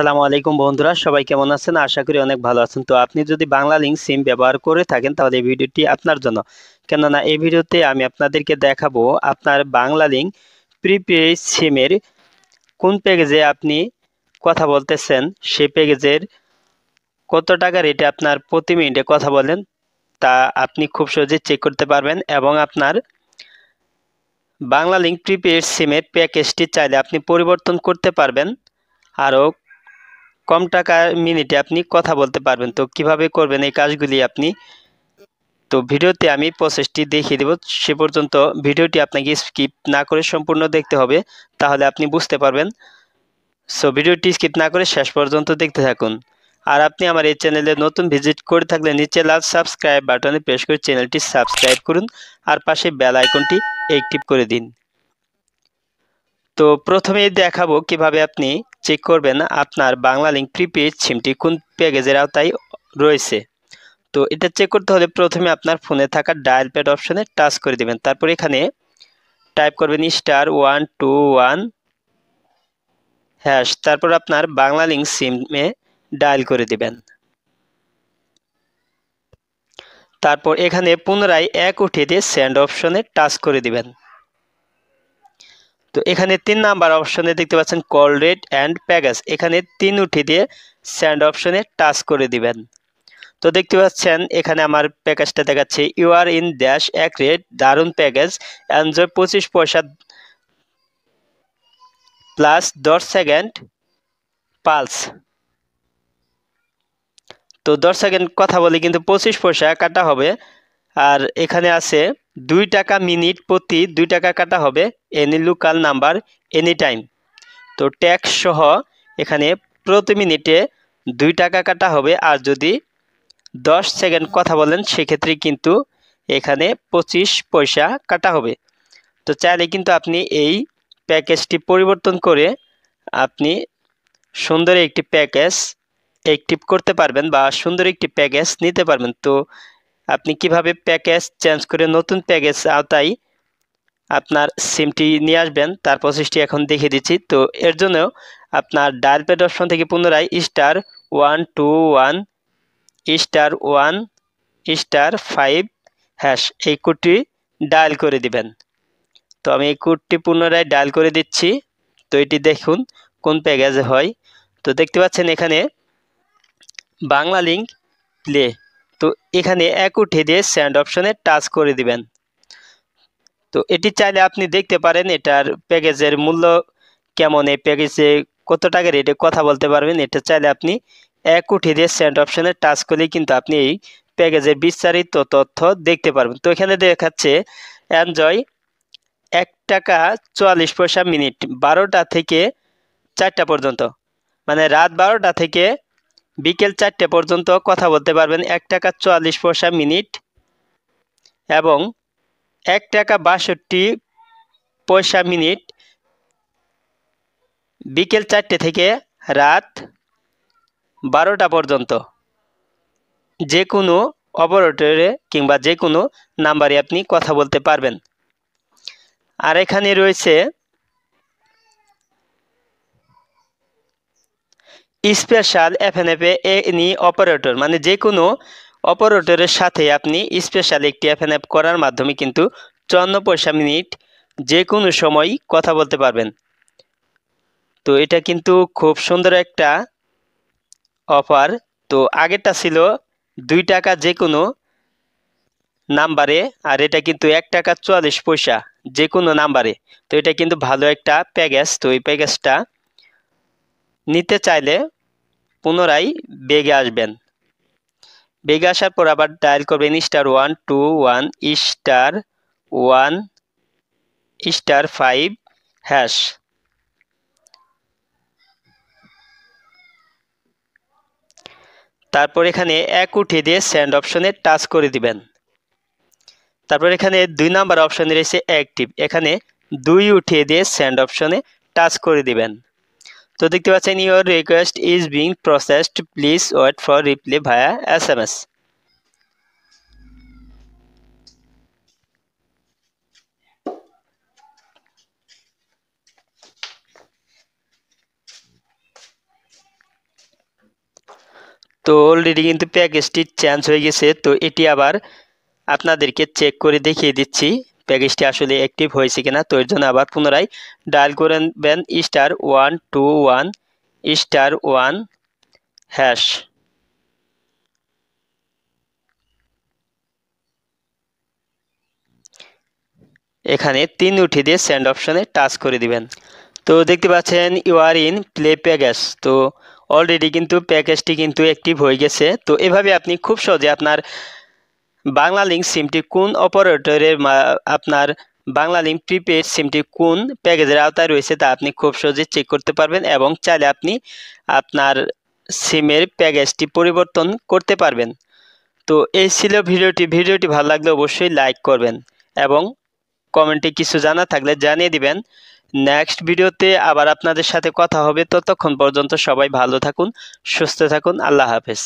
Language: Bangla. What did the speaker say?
আসসালামু আলাইকুম বন্ধুরা, সবাই কেমন আছেন? আশা করি অনেক ভালো আছেন। তো আপনি যদি বাংলা লিঙ্ক সিম ব্যবহার করে থাকেন, তাহলে এই ভিডিওটি আপনার জন্য। কেননা এই ভিডিওতে আমি আপনাদেরকে দেখাবো আপনার বাংলা লিঙ্ক প্রিপেড সিমের কোন প্যাকেজে আপনি কথা বলতেছেন, সেই প্যাকেজের কত টাকা রেটে আপনার প্রতি মিনিটে কথা বলেন, তা আপনি খুব সহজে চেক করতে পারবেন এবং আপনার বাংলা লিঙ্ক প্রিপেড সিমের প্যাকেজটি চাইলে আপনি পরিবর্তন করতে পারবেন। আরও কম টাকার মিনিটে আপনি কথা বলতে পারবেন। তো কীভাবে করবেন এই কাজগুলি আপনি? তো ভিডিওতে আমি প্রসেসটি দেখিয়ে দেব। সে পর্যন্ত ভিডিওটি আপনাকে স্কিপ না করে সম্পূর্ণ দেখতে হবে, তাহলে আপনি বুঝতে পারবেন। সো ভিডিওটি স্কিপ না করে শেষ পর্যন্ত দেখতে থাকুন। আর আপনি আমার এই চ্যানেলে নতুন ভিজিট করে থাকলে নিচে লাল সাবস্ক্রাইব বাটনে প্রেস করে চ্যানেলটি সাবস্ক্রাইব করুন। আর পাশে বেল আইকনটি অ্যাক্টিভ করে দিন। তো প্রথমেই দেখাবো কীভাবে আপনি চেক করবেন আপনার বাংলা লিঙ্ক প্রিপেড সিমটি কোন প্যাকেজের আওতায় রয়েছে। তো এটা চেক করতে হলে প্রথমে আপনার ফোনে থাকা ডায়াল প্যাড অপশনে টাচ করে দেবেন। তারপর এখানে টাইপ করবেন star one two one hash তারপর আপনার বাংলা লিঙ্ক সিমে ডায়াল করে দিবেন। তারপর এখানে পুনরায় এক উঠিয়ে দিয়ে সেন্ড অপশনে টাচ করে দিবেন। তো এখানে তিন নাম্বার অপশনে দেখতে পাচ্ছেন কল রেট অ্যান্ড প্যাকেজ এখানে তিন উঠে দিয়ে স্যান্ড অপশনে টাচ করে দিবেন। তো দেখতে পাচ্ছেন এখানে আমার প্যাকেজটা দেখাচ্ছে ইউ আর ইন ড্যাশ এক রেট দারুণ প্যাকেজ এনজয় পঁচিশ পয়সা প্লাস দশ সেকেন্ড পালস তো দশ সেকেন্ড কথা বলি, কিন্তু পঁচিশ পয়সা কাটা হবে। আর এখানে আছে দুই টাকা মিনিট প্রতি দুই টাকা কাটা হবে any local number any time তো ট্যাক্স সহ এখানে প্রতি মিনিটে দুই টাকা কাটা হবে, আর যদি দশ সেকেন্ড কথা বলেন, সেক্ষেত্রে কিন্তু এখানে পঁচিশ পয়সা কাটা হবে। তো চাইলে কিন্তু আপনি এই প্যাকেজটি পরিবর্তন করে আপনি সুন্দর একটি প্যাকেজ অ্যাক্টিভ করতে পারবেন বা সুন্দর একটি প্যাকেজ নিতে পারবেন। তো আপনি কীভাবে প্যাকেজ চেঞ্জ করে নতুন প্যাকেজ আওতায় আপনার সিমটি নিয়ে আসবেন, তার প্রসেসটি এখন দেখিয়ে দিচ্ছি। তো এর জন্য আপনার ডায়াল প্যাড অপশন থেকে পুনরায় star one two one star one star five hash এই কোডটি ডায়াল করে দিবেন। তো আমি এই কোডটি পুনরায় ডায়াল করে দিচ্ছি। তো এটি দেখুন কোন প্যাকেজে হয়। তো দেখতে পাচ্ছেন এখানে বাংলা লিঙ্ক প্লে তো এখানে এক উঠে দিয়ে স্যান্ড অপশনে টাচ করে দিবেন। তো এটি চাইলে আপনি দেখতে পারেন এটার প্যাকেজের মূল্য কেমন, এই প্যাকেজে কত টাকা রেটে কথা বলতে পারবেন, এটা চাইলে আপনি এক উঠে দিয়ে স্যান্ড অপশনে টাচ করলেই কিন্তু আপনি এই প্যাকেজের বিস্তারিত তথ্য দেখতে পারবেন। তো এখানে দেখাচ্ছে এনজয় এক টাকা চুয়াল্লিশ পয়সা মিনিট, বারোটা থেকে চারটা পর্যন্ত। মানে রাত বারোটা থেকে বিকেল চারটে পর্যন্ত কথা বলতে পারবেন এক টাকা চুয়াল্লিশ পয়সা মিনিট এবং এক টাকা বাষট্টি পয়সা মিনিট বিকেল চারটে থেকে রাত বারোটা পর্যন্ত। যে কোনো অপারেটরে কিংবা যে কোনো নাম্বারে আপনি কথা বলতে পারবেন। আর এখানে রয়েছে স্পেশাল এফএনএফে এনি অপারেটর মানে যে কোনো অপারেটরের সাথে আপনি স্পেশাল একটি এফএনএফ করার মাধ্যমে কিন্তু চুয়ান্ন পয়সা মিনিট যে কোনো সময় কথা বলতে পারবেন। তো এটা কিন্তু খুব সুন্দর একটা অফার তো আগেরটা ছিল দুই টাকা যে কোনো নাম্বারে আর এটা কিন্তু এক টাকা চুয়াল্লিশ পয়সা যে কোনো নাম্বারে তো এটা কিন্তু ভালো একটা প্যাকেজ তো এই প্যাকেজটা নিতে চাইলে পুনরায় বেগে আসবেন। বেগে আসার পর আবার ডায়াল করবেন star one two one star one star five hash তারপর এখানে এক উঠিয়ে দিয়ে স্যান্ড অপশনে টাচ করে দিবেন। তারপর এখানে দুই নাম্বার অপশনে রয়েছে অ্যাক্টিভ এখানে দুই উঠিয়ে দিয়ে স্যান্ড অপশনে টাচ করে দিবেন। তো দেখতে পাচ্ছেন your request is being processed please wait for reply via S M S তো অলরেডি কিন্তু প্যাকেজটি চেঞ্জ হয়ে গেছে, তো এটি আবার আপনাদেরকে চেক করে দেখিয়ে দিচ্ছি। প্যাকেজটি আসলে অ্যাক্টিভ হয়েছে কিনা তো এর জন্য আবার পুনরায় ডায়াল করে নেবেন star one two one star one hash এখানে তিন উঠে দিয়ে সেন্ড অপশনে টাচ করে দিবেন। তো দেখতে পাচ্ছেন you are in play package তো অলরেডি কিন্তু প্যাকেজটি কিন্তু অ্যাক্টিভ হয়ে গেছে। তো এভাবে আপনি খুব সহজে আপনার বাংলা লিঙ্ক সিমটি কোন অপারেটরের আপনার বাংলা লিঙ্ক প্রিপেড সিমটি কোন প্যাকেজের আওতায় রয়েছে তা আপনি খুব সহজে চেক করতে পারবেন এবং চাইলে আপনি আপনার সিমের প্যাকেজটি পরিবর্তন করতে পারবেন। তো এই ছিল ভিডিওটি। ভিডিওটি ভালো লাগলে অবশ্যই লাইক করবেন এবং কমেন্টে কিছু জানা থাকলে জানিয়ে দিবেন। নেক্সট ভিডিওতে আবার আপনাদের সাথে কথা হবে। ততক্ষণ পর্যন্ত সবাই ভালো থাকুন, সুস্থ থাকুন। আল্লাহ হাফেজ।